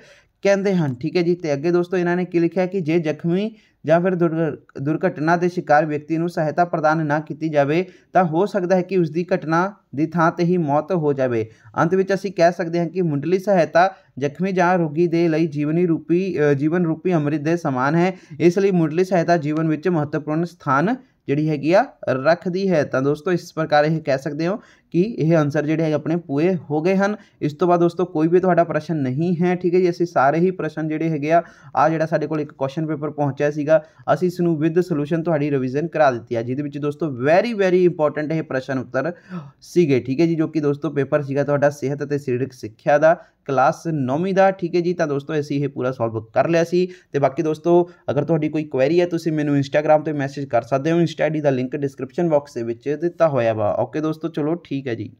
ਕਹਿੰਦੇ ਹਨ ਠੀਕ ਹੈ ਜੀ ਤੇ ਅੱਗੇ ਦੋਸਤੋ ਇਹਨਾਂ ਨੇ ਕੀ ਲਿਖਿਆ ਕਿ ਜੇ ਜ਼ਖਮੀ ਜਾਂ ਫਿਰ ਦੁਰਘਟਨਾ ਦੇ ਸ਼ਿਕਾਰ ਵਿਅਕਤੀ ਨੂੰ ਸਹਾਇਤਾ ਪ੍ਰਦਾਨ ਨਾ ਕੀਤੀ ਜਾਵੇ ਤਾਂ ਹੋ ਸਕਦਾ ਹੈ ਕਿ ਉਸ ਦੀ ਘਟਨਾ ਦੀ ਥਾਂ ਤੇ ਹੀ ਮੌਤ ਹੋ ਜਾਵੇ ਅੰਤ ਵਿੱਚ ਅਸੀਂ ਕਹਿ ਸਕਦੇ ਹਾਂ ਕਿ ਮੁੰਡਲੀ ਸਹਾਇਤਾ ਜ਼ਖਮੀ ਜਾਂ ਰੋਗੀ ਦੇ ਲਈ ਜੀਵਨੀ ਰੂਪੀ ਜੀਵਨ ਰੂਪੀ ਅੰਮ੍ਰਿਤ ਦੇ ਸਮਾਨ ਹੈ ਇਸ ਲਈ ਮੁੰਡਲੀ ਸਹਾਇਤਾ ਜੀਵਨ ਵਿੱਚ ਮਹੱਤਵਪੂਰਨ ਸਥਾਨ ਜਿਹੜੀ ਹੈਗੀ ਆ ਰੱਖਦੀ ਹੈ ਤਾਂ ਦੋਸਤੋ ਇਸ ਪ੍ਰਕਾਰ ਇਹ ਕਹਿ ਸਕਦੇ ਹੋ ਕਿ ਇਹ ਆਨਸਰ ਜਿਹੜੇ ਹੈ ਆਪਣੇ ਪੂਰੇ ਹੋ ਗਏ ਹਨ ਇਸ ਤੋਂ ਬਾਅਦ ਦੋਸਤੋ ਕੋਈ ਵੀ ਤੁਹਾਡਾ ਪ੍ਰਸ਼ਨ ਨਹੀਂ ਹੈ ਠੀਕ ਹੈ ਜੀ ਅਸੀਂ ਸਾਰੇ ਹੀ ਪ੍ਰਸ਼ਨ ਜਿਹੜੇ ਹੈਗੇ ਆ ਆ ਜਿਹੜਾ ਸਾਡੇ ਕੋਲ ਇੱਕ ਕੁਐਸਚਨ ਪੇਪਰ ਪਹੁੰਚਿਆ ਸੀਗਾ ਅਸੀਂ ਇਸ ਨੂੰ ਵਿਦ ਸੋਲੂਸ਼ਨ ਤੁਹਾਡੀ ਰਿਵੀਜ਼ਨ ਕਰਾ ਦਿੱਤੀ ਆ ਜਿਹਦੇ ਵਿੱਚ ਦੋਸਤੋ ਵੈਰੀ ਵੈਰੀ ਇੰਪੋਰਟੈਂਟ ਇਹ ਪ੍ਰਸ਼ਨ ਉੱਤਰ ਸੀਗੇ ਠੀਕ ਹੈ ਜੀ ਜੋ ਕਿ ਦੋਸਤੋ ਪੇਪਰ ਸੀਗਾ ਤੁਹਾਡਾ ਸਿਹਤ ਅਤੇ ਸਰੀਰਕ ਸਿੱਖਿਆ ਦਾ ਕਲਾਸ 9ਵੀਂ ਦਾ ਠੀਕ ਹੈ ਜੀ ਤਾਂ ਦੋਸਤੋ ਅਸੀਂ ਇਹ ਪੂਰਾ ਸੋਲਵ ਕਰ ਲਿਆ ਸੀ ਤੇ ਬਾਕੀ ਦੋਸਤੋ ਅਗਰ ਤੁਹਾਡੀ ਕੋਈ ਕੁਐਰੀ ਹੈ ਤੁਸੀਂ ਮੈਨੂੰ ਇੰਸਟਾਗ੍ਰam ਤੇ ਮੈਸੇਜ ਕਰ ਸਕਦੇ ਹੋ ਇੰਸਟਾ ਆਈਡੀ ਦਾ ਲਿੰਕ ਡਿਸਕ੍ਰਿਪਸ਼ਨ ਬਾਕਸ ਦੇ ਵਿੱਚ ਦਿੱਤਾ ਹੋਇਆ ਵਾ ਓਕੇ ਦੋਸਤੋ ਚਲੋ ਠੀਕ ਹੈ ਜੀ